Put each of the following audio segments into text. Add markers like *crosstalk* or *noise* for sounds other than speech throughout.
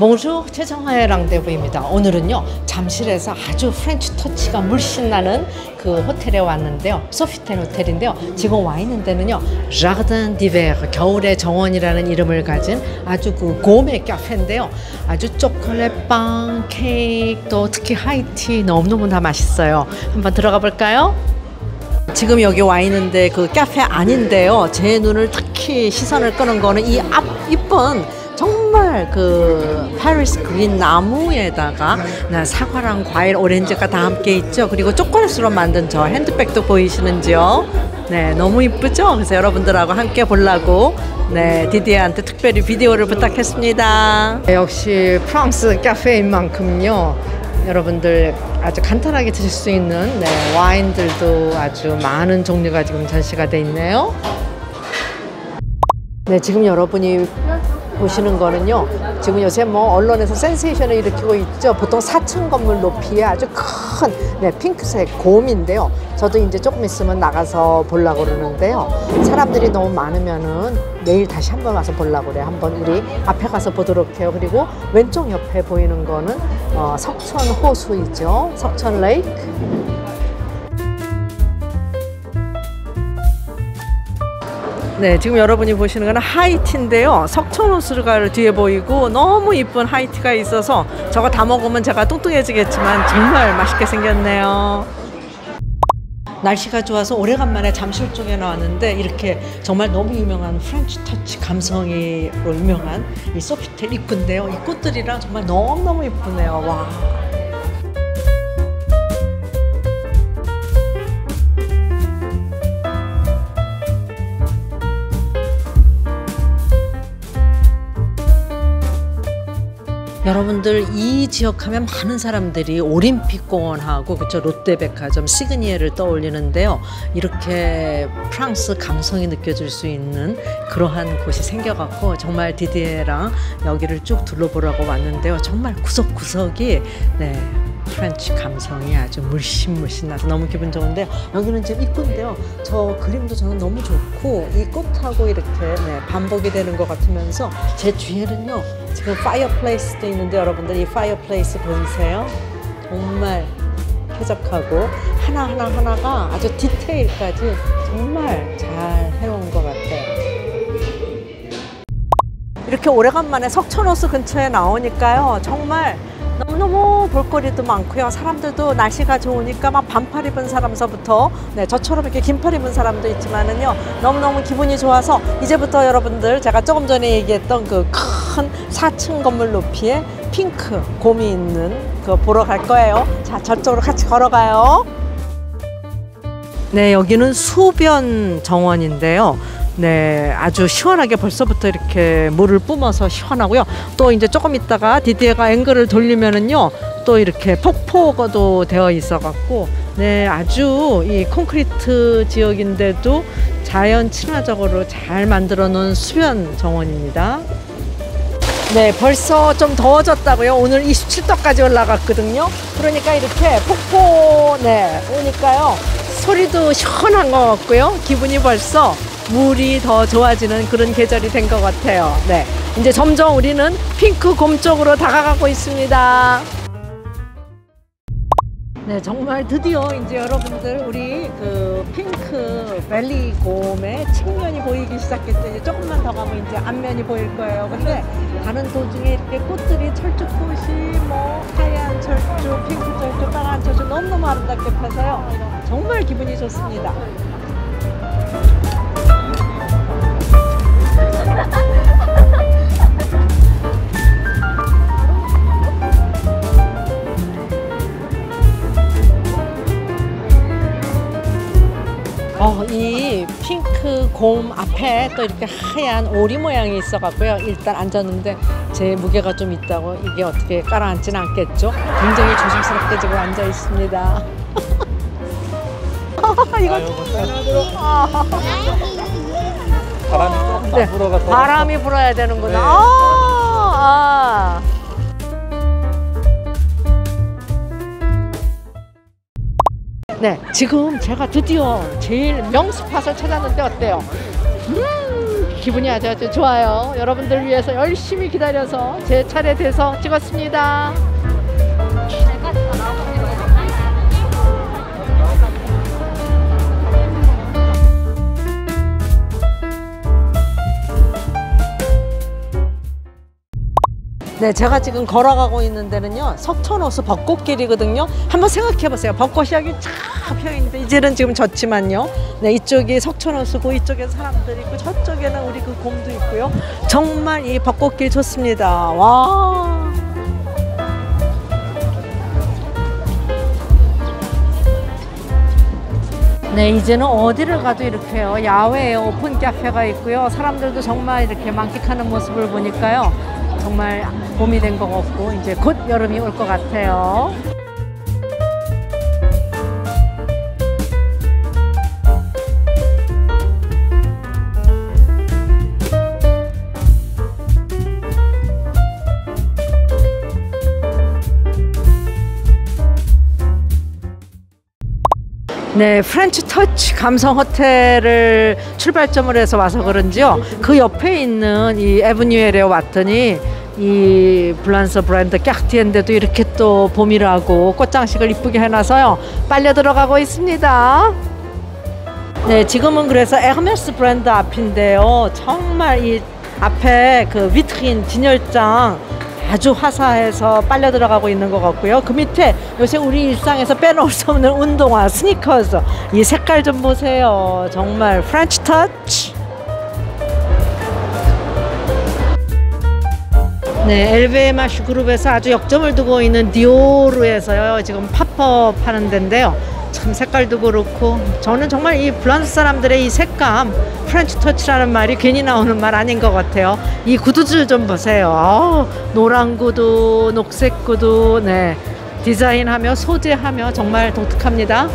몽주 최정화의 랑데부입니다. 오늘은요 잠실에서 아주 French touch가 물씬 나는 그 호텔에 왔는데요. 소피텔 호텔인데요. 지금 와 있는 데는요 Jardin d'Hiver 겨울의 정원이라는 이름을 가진 아주 그 gourmet 카페인데요. 아주 초콜릿 빵, 케이크 또 특히 high tea 너무너무 다 맛있어요. 한번 들어가 볼까요? 지금 여기 와 있는데 그 카페 아닌데요. 제 눈을 특히 시선을 끄는 거는 이 앞 이쁜 정말 그 파리스 그린 나무에다가 나 사과랑 과일, 오렌지가 다 함께 있죠. 그리고 초콜릿으로 만든 저 핸드백도 보이시는지요? 네, 너무 이쁘죠? 그래서 여러분들하고 함께 보려고 네, 디디한테 특별히 비디오를 부탁했습니다. 역시 프랑스 카페인 만큼요. 여러분들 아주 간단하게 드실 수 있는 네, 와인들도 아주 많은 종류가 지금 전시가 돼 있네요. 네, 지금 여러분이 보시는 거는요. 지금 요새 뭐 언론에서 센세이션을 일으키고 있죠. 보통 4층 건물 높이의 아주 큰 네, 핑크색 곰인데요. 저도 이제 조금 있으면 나가서 보려고 그러는데요. 사람들이 너무 많으면은 내일 다시 한번 와서 보려고 그래요. 한번 우리 앞에 가서 보도록 해요. 그리고 왼쪽 옆에 보이는 거는 어, 석천 호수이죠. 석천 레이크. 네, 지금 여러분이 보시는 거는 high tea인데요. 석촌호수가 뒤에 보이고 너무 이쁜 high tea가 있어서 저거 다 먹으면 제가 뚱뚱해지겠지만 정말 맛있게 생겼네요. 날씨가 좋아서 오래간만에 잠실 쪽에 나왔는데 이렇게 정말 너무 유명한 French touch 감성이로 유명한 이 소피텔 입구인데요. 이 꽃들이랑 정말 너무너무 이쁘네요. 와. 여러분들 이 지역 하면 많은 사람들이 올림픽 공원하고 그쵸 롯데백화점 시그니엘을 떠올리는데요. 이렇게 프랑스 감성이 느껴질 수 있는 그러한 곳이 생겨갖고 정말 디디에랑 여기를 쭉 둘러보라고 왔는데요. 정말 구석구석이 네. French 감성이 아주 물씬물씬 나서 너무 기분 좋은데 여기는 지금 입구인데요. 저 그림도 저는 너무 좋고 이 꽃하고 이렇게 네, 반복이 되는 것 같으면서 제 뒤에는요 지금 fireplace도 있는데 여러분들 이 fireplace 보이세요? 정말 쾌적하고 하나하나 하나가 아주 디테일까지 정말 잘 해놓은 것 같아요. 이렇게 오래간만에 석촌호수 근처에 나오니까요 정말 너무너무 볼거리도 많고요. 사람들도 날씨가 좋으니까 막 반팔 입은 사람서부터 네, 저처럼 이렇게 긴팔 입은 사람도 있지만은요. 너무너무 기분이 좋아서 이제부터 여러분들 제가 조금 전에 얘기했던 그 큰 4층 건물 높이에 핑크 곰이 있는 그 보러 갈 거예요. 자, 저쪽으로 같이 걸어가요. 네, 여기는 수변 정원인데요. 네, 아주 시원하게 벌써부터 이렇게 물을 뿜어서 시원하고요. 또 이제 조금 있다가 디디에가 앵글을 돌리면은요, 또 이렇게 폭포가도 되어 있어 갖고, 네, 아주 이 콘크리트 지역인데도 자연 친화적으로 잘 만들어 놓은 수변 정원입니다. 네, 벌써 좀 더워졌다고요. 오늘 27도까지 올라갔거든요. 그러니까 이렇게 폭포, 네, 오니까요. 소리도 시원한 것 같고요. 기분이 벌써 물이 더 좋아지는 그런 계절이 된 것 같아요. 네. 이제 점점 우리는 핑크 곰 쪽으로 다가가고 있습니다. 네, 정말 드디어 이제 여러분들 우리 그 핑크 벨리 곰의 측면이 보이기 시작했죠. 이제 조금만 더 가면 이제 앞면이 보일 거예요. 근데 가는 도중에 이렇게 꽃들이 철쭉꽃이 뭐 하얀 철쭉, 핑크 철쭉, 빨간 철쭉 너무너무 아름답게 펴서요. 정말 기분이 좋습니다. 어, 이 핑크 곰 앞에 또 이렇게 하얀 오리 모양이 있어갖고요. 일단 앉았는데 제 무게가 좀 있다고 이게 어떻게 깔아앉지는 않겠죠? 굉장히 조심스럽게 지금 앉아 있습니다. *laughs* 이거 아, 바람이 조금 네, 안 불어가서 바람이 불어야 되는구나. 네. 아, 아. 네, 지금 제가 드디어 제일 명스팟을 찾았는데 어때요? 음, 기분이 아주 아주 좋아요. 여러분들 위해서 열심히 기다려서 제 차례 돼서 찍었습니다. 네, 제가 지금 걸어가고 있는 데는요, 석촌호수 벚꽃길이거든요. 한번 생각해 보세요. 벚꽃이 여 펴있는데, 이제는 지금 졌지만요. 네, 이쪽이 석촌호수고, 이쪽에 사람들이 있고, 저쪽에는 우리 그 곰도 있고요. 정말 이 벚꽃길 좋습니다. 와. 네, 이제는 어디를 가도 이렇게요. 야외에 오픈 카페가 있고요. 사람들도 정말 이렇게 만끽하는 모습을 보니까요. 정말 봄이 된 것 같고 이제 곧 여름이 올 것 같아요. 네, French touch 감성 호텔을 출발점으로 해서 와서 그런지요. 그 옆에 있는 이 에비뉴엘에 왔더니 이 불란서 브랜드 까르띠에인데도 이렇게 또 봄이라고 꽃장식을 이쁘게 해놔서요. 빨려 들어가고 있습니다. 네, 지금은 그래서 에르메스 브랜드 앞인데요. 정말 이 앞에 그 vitrine 진열장 아주 화사해서 빨려 들어가고 있는 것 같고요. 그 밑에 요새 우리 일상에서 빼놓을 수 없는 운동화, 스니커즈. 이 색깔 좀 보세요. 정말 French touch. 네, LVMH 그룹에서 아주 역점을 두고 있는 디오르에서요. 지금 팝업 하는 데인데요. 참 색깔도 그렇고 저는 정말 이 프랑스 사람들의 이 색감 French touch라는 말이 괜히 나오는 말 아닌 것 같아요. 이 구두줄 좀 보세요. 아, 노란 구두, 녹색 구두, 네 디자인하며 소재하며 정말 독특합니다.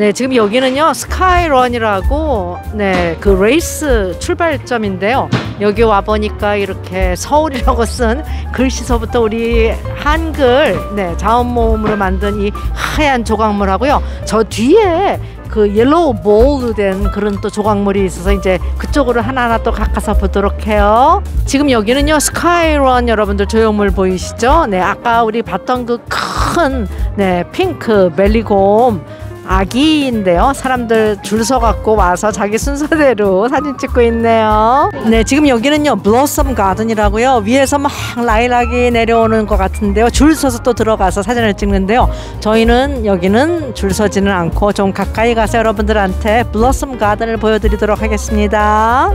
네, 지금 여기는요, 스카이런이라고, 네, 그 레이스 출발점인데요. 여기 와보니까 이렇게 서울이라고 쓴 글씨서부터 우리 한글, 네, 자원모음으로 만든 이 하얀 조각물하고요. 저 뒤에 그 yellow bold 된 그런 또 조각물이 있어서 이제 그쪽으로 하나하나 또 가까서 보도록 해요. 지금 여기는요, 스카이런 여러분들 조형물 보이시죠? 네, 아까 우리 봤던 그 큰, 네, 핑크 벨리곰 아기인데요. 사람들 줄 서갖고 와서 자기 순서대로 사진 찍고 있네요. 네, 지금 여기는요, Blossom Garden이라고요. 위에서 막 라일락이 내려오는 것 같은데요. 줄 서서 또 들어가서 사진을 찍는데요. 저희는 여기는 줄 서지는 않고 좀 가까이 가서 여러분들한테 블러썸 가든을 보여드리도록 하겠습니다.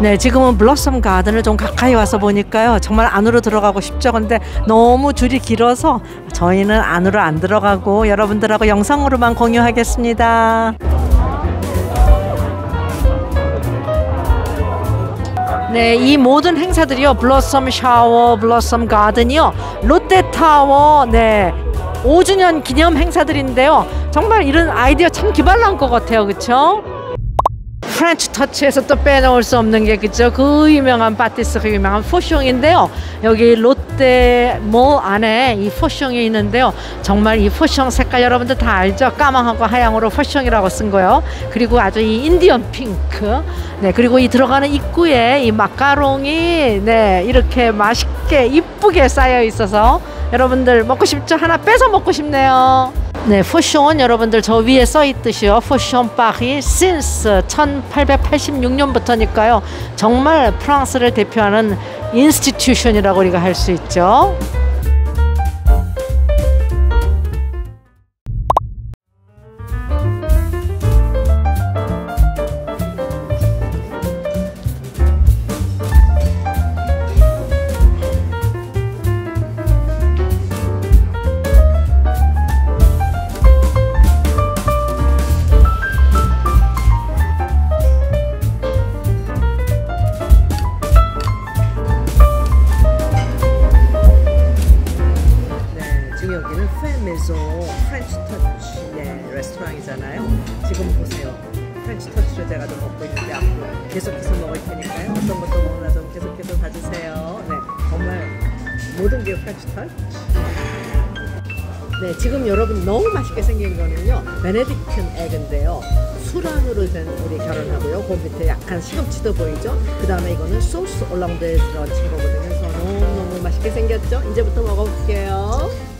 네, 지금은 블러썸 가든을 좀 가까이 와서 보니까요. 정말 안으로 들어가고 싶죠. 근데 너무 줄이 길어서 저희는 안으로 안 들어가고 여러분들하고 영상으로만 공유하겠습니다. 네, 이 모든 행사들이요. 블러썸 샤워, 블러썸 가든이요. 롯데타워, 네. 5주년 기념 행사들인데요. 정말 이런 아이디어 참 기발난 것 같아요. 그렇죠? French touch에서 또 빼놓을 수 없는 게 그죠 그 유명한 pâtisserie 유명한 포숑인데요. 여기 롯데 몰 안에 이 포숑이 있는데요. 정말 이 포숑 색깔 여러분들 다 알죠? 까망하고 하양으로 포숑이라고 쓴 거요. 그리고 아주 이 인디언 핑크. 네 그리고 이 들어가는 입구에 이 마카롱이 네 이렇게 맛있게 이쁘게 쌓여 있어서 여러분들 먹고 싶죠? 하나 빼서 먹고 싶네요 네, 포숑은 여러분들 저 위에 써 있듯이요. 포숑 파리 since 1886년부터니까요. 정말 프랑스를 대표하는 institution이라고 우리가 할 수 있죠. 여기는 페메소 프렌치 터치 네, 레스토랑이잖아요. 지금 보세요. 프렌치 터치를 제가 좀 먹고 있는데 앞으로 계속해서 먹을 테니까요. 어떤 것도 먹나 좀 계속해서 봐주세요. 네, 정말 모든 게 프렌치 터치. 네, 지금 여러분 너무 맛있게 생긴 거는요. 베네딕튼 에그인데요. 수란으로 된 우리 결혼하고요. 그 밑에 약간 시금치도 보이죠? 그 다음에 이거는 소스 올랑드에 들어친 거거든요. 그래서 너무너무 맛있게 생겼죠? 이제부터 먹어볼게요.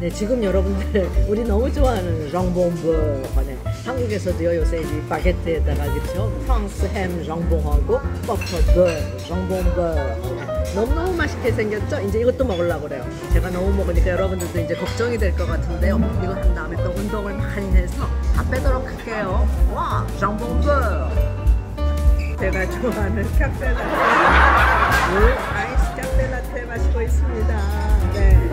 네, 지금 여러분들 *laughs* 우리 너무 좋아하는 랑봉브 네, 한국에서도요 요새 이 바게트에다가 그렇죠 프랑스 햄 랑봉하고 버터브 랑봉브 네, 너무너무 맛있게 생겼죠? 이제 이것도 먹으려고 그래요. 제가 너무 먹으니까 여러분들도 이제 걱정이 될 것 같은데요. 이거 한 다음에 또 운동을 많이 해서 다 빼도록 할게요. 와, 랑봉브 제가 좋아하는 카페 라떼 *laughs* 아이스 카페 라떼 마시고 있습니다. 네.